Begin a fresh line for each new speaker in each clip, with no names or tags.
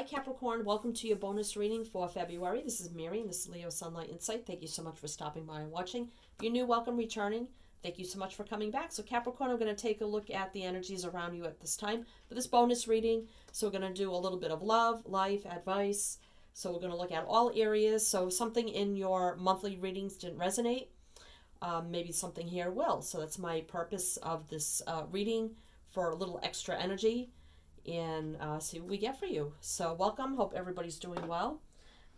Hi, Capricorn. Welcome to your bonus reading for February. This is Mary, and this is Leo Sunlight Insight. Thank you so much for stopping by and watching. If you're new, welcome returning. Thank you so much for coming back. So, Capricorn, I'm going to take a look at the energies around you at this time for this bonus reading. So, we're going to do a little bit of love, life, advice. So, we're going to look at all areas. So, something in your monthly readings didn't resonate. Um, maybe something here will. So, that's my purpose of this uh, reading for a little extra energy and uh, see what we get for you. So welcome. Hope everybody's doing well.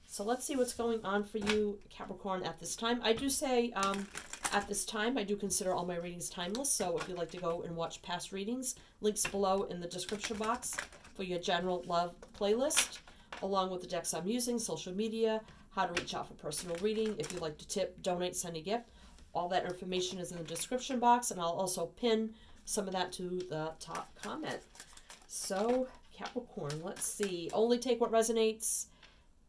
So let's see what's going on for you, Capricorn, at this time. I do say um, at this time, I do consider all my readings timeless. So if you'd like to go and watch past readings, links below in the description box for your general love playlist, along with the decks I'm using, social media, how to reach out for personal reading. If you'd like to tip, donate, send a gift, all that information is in the description box. And I'll also pin some of that to the top comment. So, Capricorn, let's see. Only take what resonates,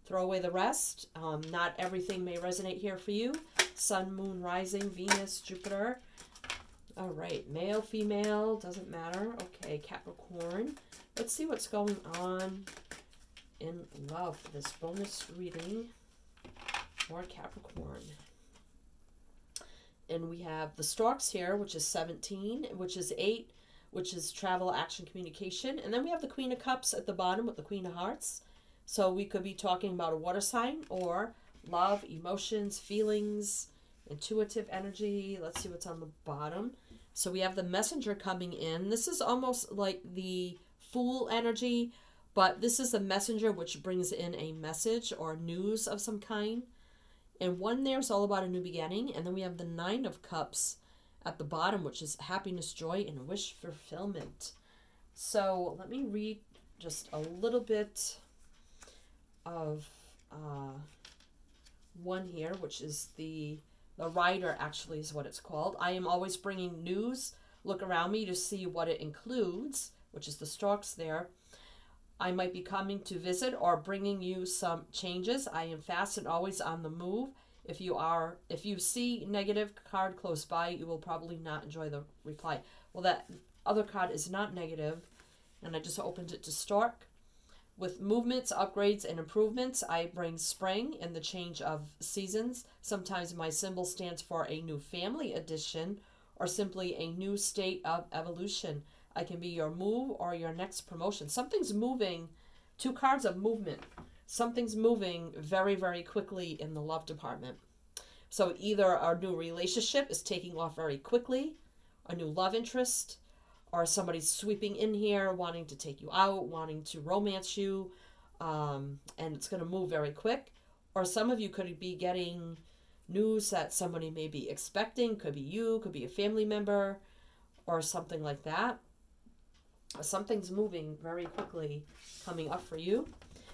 throw away the rest. Um, not everything may resonate here for you. Sun, Moon, Rising, Venus, Jupiter. All right, male, female, doesn't matter. Okay, Capricorn. Let's see what's going on in love this bonus reading for Capricorn. And we have the Storks here, which is 17, which is 8, which is travel, action, communication. And then we have the Queen of Cups at the bottom with the Queen of Hearts. So we could be talking about a water sign or love, emotions, feelings, intuitive energy. Let's see what's on the bottom. So we have the messenger coming in. This is almost like the fool energy, but this is a messenger which brings in a message or news of some kind. And one there is all about a new beginning. And then we have the Nine of Cups at the bottom, which is happiness, joy, and wish fulfillment. So let me read just a little bit of uh, one here, which is the the rider actually is what it's called. I am always bringing news. Look around me to see what it includes, which is the storks there. I might be coming to visit or bringing you some changes. I am fast and always on the move. If you are, if you see negative card close by, you will probably not enjoy the reply. Well, that other card is not negative, and I just opened it to Stork. With movements, upgrades, and improvements, I bring spring and the change of seasons. Sometimes my symbol stands for a new family addition or simply a new state of evolution. I can be your move or your next promotion. Something's moving, two cards of movement something's moving very, very quickly in the love department. So either our new relationship is taking off very quickly, a new love interest, or somebody's sweeping in here, wanting to take you out, wanting to romance you, um, and it's going to move very quick. Or some of you could be getting news that somebody may be expecting, could be you, could be a family member, or something like that. Something's moving very quickly coming up for you.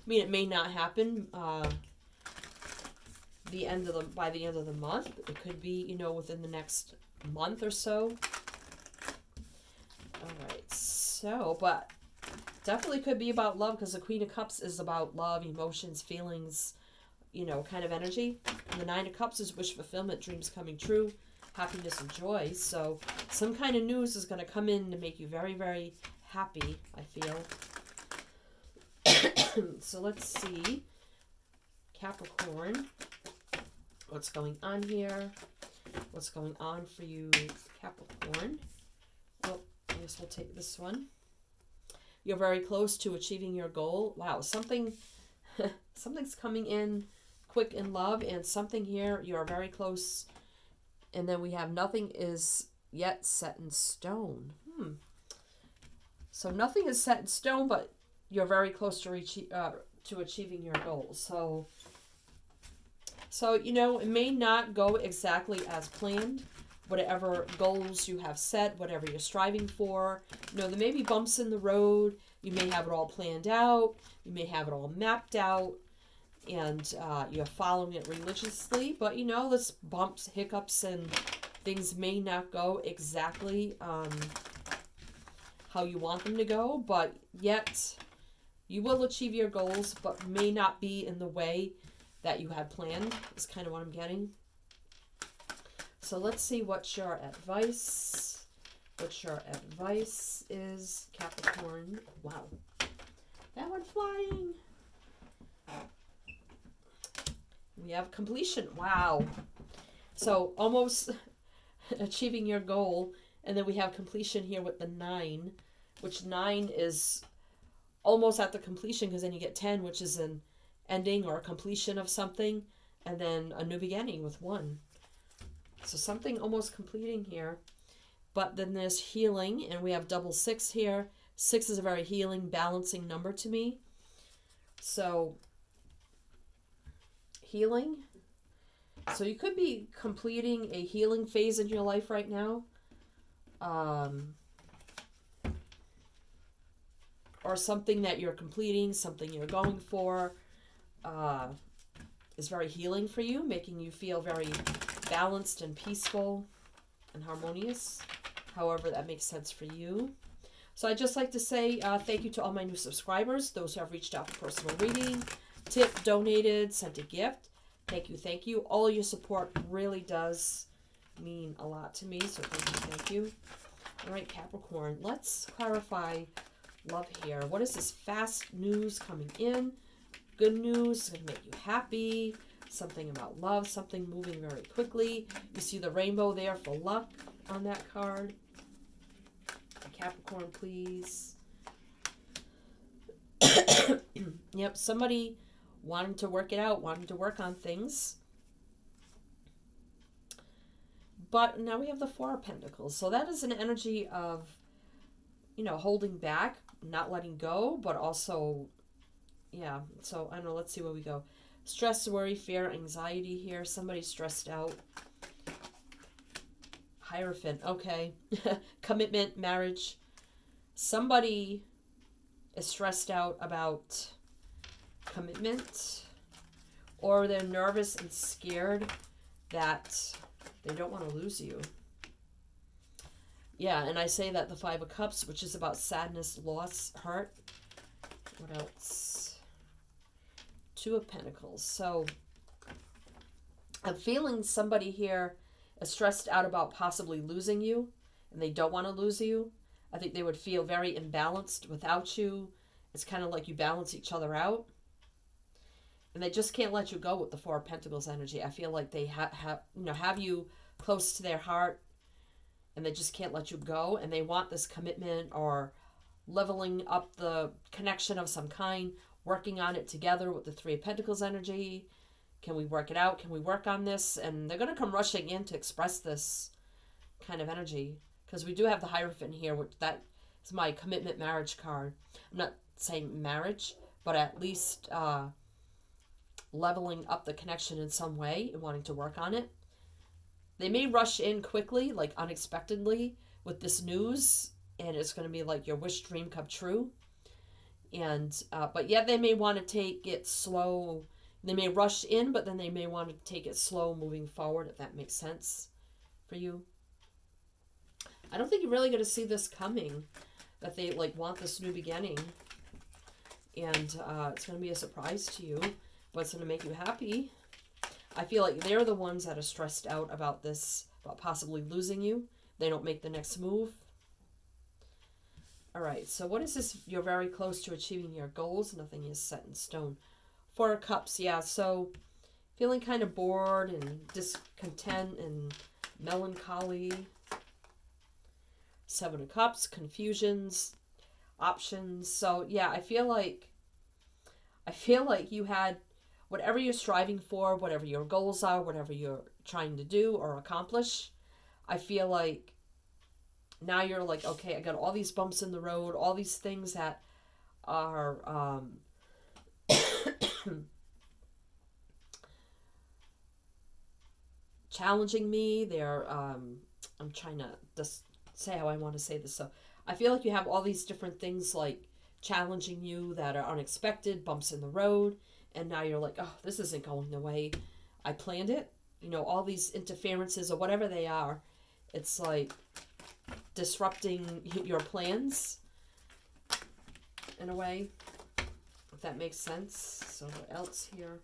Mean, it may not happen uh, the end of the by the end of the month. It could be, you know, within the next month or so. All right, so, but definitely could be about love because the Queen of Cups is about love, emotions, feelings, you know, kind of energy. And the Nine of Cups is wish fulfillment, dreams coming true, happiness and joy. So some kind of news is going to come in to make you very, very happy, I feel. So let's see. Capricorn. What's going on here? What's going on for you, Capricorn? Well, I guess we'll take this one. You're very close to achieving your goal. Wow, something something's coming in quick in love and something here you're very close. And then we have nothing is yet set in stone. Hmm. So nothing is set in stone, but you're very close to reach uh, to achieving your goals. So, so you know, it may not go exactly as planned. Whatever goals you have set, whatever you're striving for, you know, there may be bumps in the road. You may have it all planned out. You may have it all mapped out, and uh, you're following it religiously. But you know, this bumps, hiccups, and things may not go exactly um, how you want them to go. But yet, you will achieve your goals, but may not be in the way that you had planned, is kind of what I'm getting. So let's see what your advice, what your advice is, Capricorn. Wow, that went flying. We have completion. Wow. So almost achieving your goal. And then we have completion here with the nine, which nine is almost at the completion because then you get 10, which is an ending or a completion of something. And then a new beginning with one. So something almost completing here. But then there's healing, and we have double six here. Six is a very healing, balancing number to me. So healing. So you could be completing a healing phase in your life right now. Um, or something that you're completing, something you're going for, uh, is very healing for you, making you feel very balanced and peaceful and harmonious. However, that makes sense for you. So I'd just like to say uh, thank you to all my new subscribers, those who have reached out for personal reading, tip, donated, sent a gift. Thank you, thank you. All your support really does mean a lot to me, so thank you, thank you. All right, Capricorn, let's clarify love here. What is this fast news coming in? Good news, is going to make you happy. Something about love, something moving very quickly. You see the rainbow there for luck on that card. Capricorn, please. yep, somebody wanting to work it out, wanting to work on things. But now we have the Four of Pentacles. So that is an energy of, you know, holding back, not letting go, but also, yeah. So I don't know. Let's see where we go. Stress, worry, fear, anxiety here. Somebody stressed out. Hierophant. Okay. Commitment, marriage. Somebody is stressed out about commitment or they're nervous and scared that they don't want to lose you. Yeah, and I say that the Five of Cups, which is about sadness, loss, hurt. What else? Two of Pentacles. So I'm feeling somebody here is stressed out about possibly losing you and they don't want to lose you. I think they would feel very imbalanced without you. It's kind of like you balance each other out. And they just can't let you go with the Four of Pentacles energy. I feel like they have, ha you know, have you close to their heart and they just can't let you go. And they want this commitment or leveling up the connection of some kind, working on it together with the Three of Pentacles energy. Can we work it out? Can we work on this? And they're going to come rushing in to express this kind of energy. Because we do have the Hierophant here, which that is my commitment marriage card. I'm not saying marriage, but at least uh, leveling up the connection in some way and wanting to work on it. They may rush in quickly, like unexpectedly, with this news, and it's going to be like your wish dream come true. And uh, but yeah, they may want to take it slow they may rush in, but then they may want to take it slow moving forward, if that makes sense for you. I don't think you're really going to see this coming, that they like want this new beginning. And uh, it's going to be a surprise to you, but it's going to make you happy. I feel like they're the ones that are stressed out about this, about possibly losing you. They don't make the next move. All right, so what is this? You're very close to achieving your goals. Nothing is set in stone. Four of Cups, yeah. So feeling kind of bored and discontent and melancholy. Seven of Cups, confusions, options. So yeah, I feel like I feel like you had whatever you're striving for, whatever your goals are, whatever you're trying to do or accomplish. I feel like now you're like, okay, I got all these bumps in the road, all these things that are um, challenging me. They're um, I'm trying to just say how I want to say this. So I feel like you have all these different things like challenging you that are unexpected, bumps in the road, and now you're like, oh, this isn't going the way I planned it. You know, all these interferences or whatever they are, it's like disrupting your plans in a way if that makes sense. So what else here?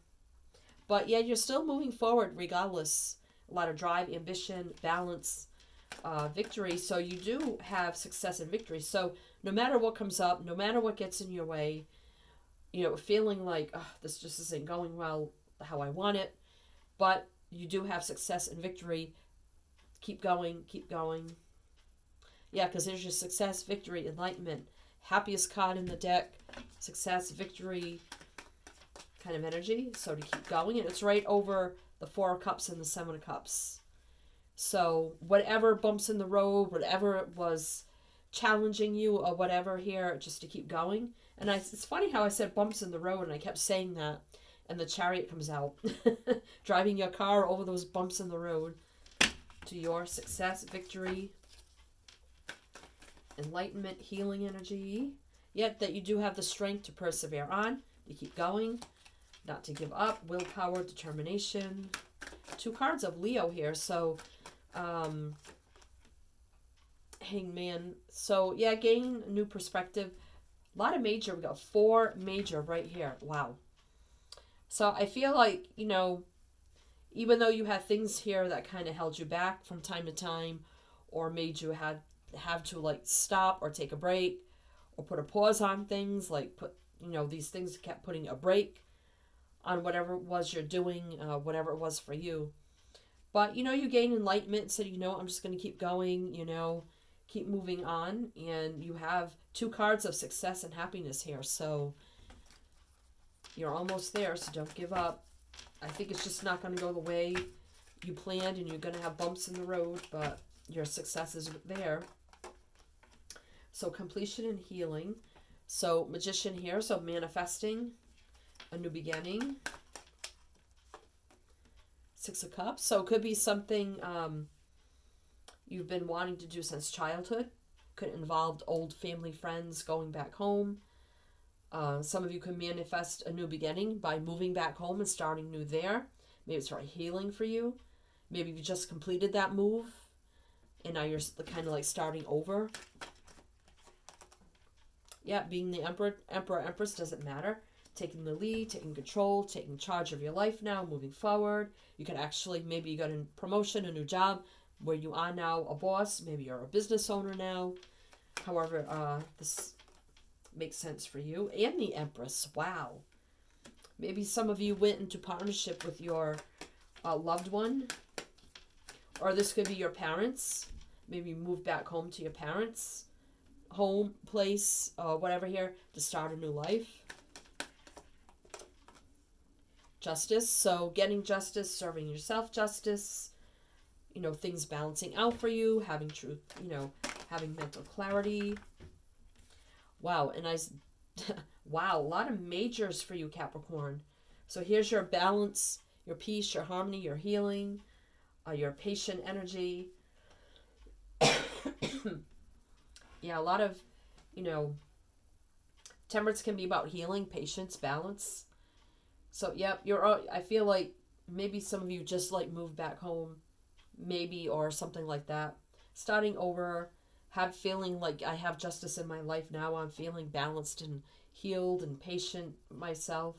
But yeah, you're still moving forward regardless. A lot of drive, ambition, balance, uh, victory. So you do have success and victory. So no matter what comes up, no matter what gets in your way, you know, feeling like, oh, this just isn't going well how I want it, but you do have success and victory. Keep going, keep going. Yeah, because there's your success, victory, enlightenment. Happiest card in the deck. Success, victory, kind of energy. So to keep going. And it's right over the Four of Cups and the Seven of Cups. So whatever bumps in the road, whatever was challenging you or whatever here, just to keep going. And I, it's funny how I said bumps in the road and I kept saying that. And the chariot comes out. Driving your car over those bumps in the road to your success, victory, enlightenment, healing energy. Yet that you do have the strength to persevere on, to keep going, not to give up, willpower, determination. Two cards of Leo here. So, um, hangman. So, yeah, gain new perspective. A lot of major. We got four major right here. Wow. So I feel like, you know, even though you had things here that kind of held you back from time to time or made you had have to like stop or take a break or put a pause on things like put you know these things kept putting a break on whatever it was you're doing uh, whatever it was for you but you know you gain enlightenment so you know i'm just going to keep going you know keep moving on and you have two cards of success and happiness here so you're almost there so don't give up i think it's just not going to go the way you planned and you're going to have bumps in the road but your success is there so completion and healing. So magician here, so manifesting a new beginning. Six of Cups. So it could be something um, you've been wanting to do since childhood. Could involve old family friends going back home. Uh, some of you can manifest a new beginning by moving back home and starting new there. Maybe it's for healing for you. Maybe you just completed that move and now you're kind of like starting over yeah, being the emperor, emperor, empress doesn't matter. Taking the lead, taking control, taking charge of your life now, moving forward. You can actually, maybe you got a promotion, a new job, where you are now a boss. Maybe you're a business owner now. However, uh, this makes sense for you. And the empress, wow. Maybe some of you went into partnership with your uh, loved one. Or this could be your parents. Maybe you moved back home to your parents home, place, uh, whatever here to start a new life. Justice. So getting justice, serving yourself justice, you know, things balancing out for you, having truth, you know, having mental clarity. Wow. And I, wow, a lot of majors for you, Capricorn. So here's your balance, your peace, your harmony, your healing, uh, your patient energy. yeah, a lot of, you know, temperance can be about healing, patience, balance. So, yep, you're. I feel like maybe some of you just like moved back home, maybe or something like that. Starting over, have feeling like I have justice in my life now. I'm feeling balanced and healed and patient myself,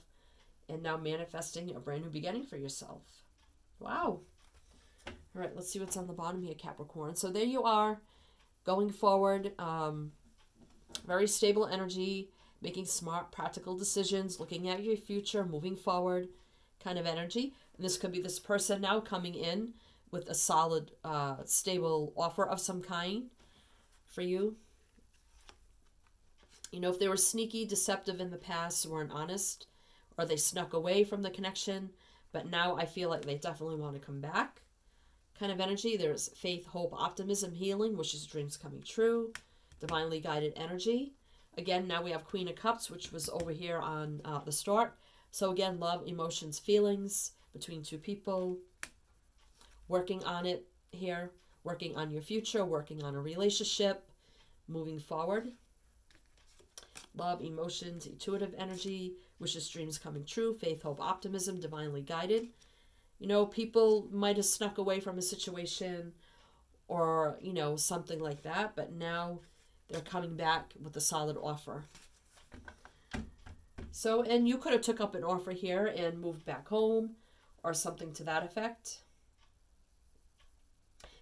and now manifesting a brand new beginning for yourself. Wow. All right, let's see what's on the bottom here, Capricorn. So there you are going forward. Um, very stable energy, making smart, practical decisions, looking at your future, moving forward kind of energy. And this could be this person now coming in with a solid, uh, stable offer of some kind for you. You know, if they were sneaky, deceptive in the past, weren't honest, or they snuck away from the connection, but now I feel like they definitely want to come back kind of energy. There's faith, hope, optimism, healing, which is dreams coming true, divinely guided energy. Again, now we have Queen of Cups, which was over here on uh, the start. So again, love, emotions, feelings between two people. Working on it here, working on your future, working on a relationship, moving forward. Love, emotions, intuitive energy, wishes, dreams coming true, faith, hope, optimism, divinely guided. You know, people might have snuck away from a situation or, you know, something like that, but now they're coming back with a solid offer. So, and you could have took up an offer here and moved back home or something to that effect.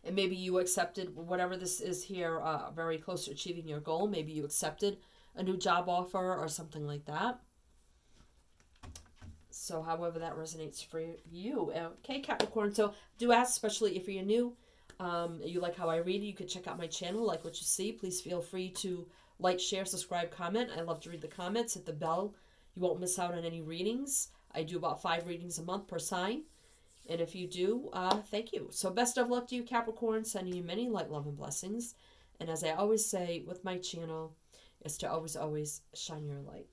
And maybe you accepted whatever this is here, uh, very close to achieving your goal. Maybe you accepted a new job offer or something like that. So, however that resonates for you. Okay, Capricorn. So, do ask, especially if you're new, um, you like how I read, you could check out my channel, like what you see. Please feel free to like, share, subscribe, comment. I love to read the comments. Hit the bell. You won't miss out on any readings. I do about five readings a month per sign. And if you do, uh, thank you. So, best of luck to you, Capricorn. Sending you many light, love, and blessings. And as I always say with my channel, is to always, always shine your light.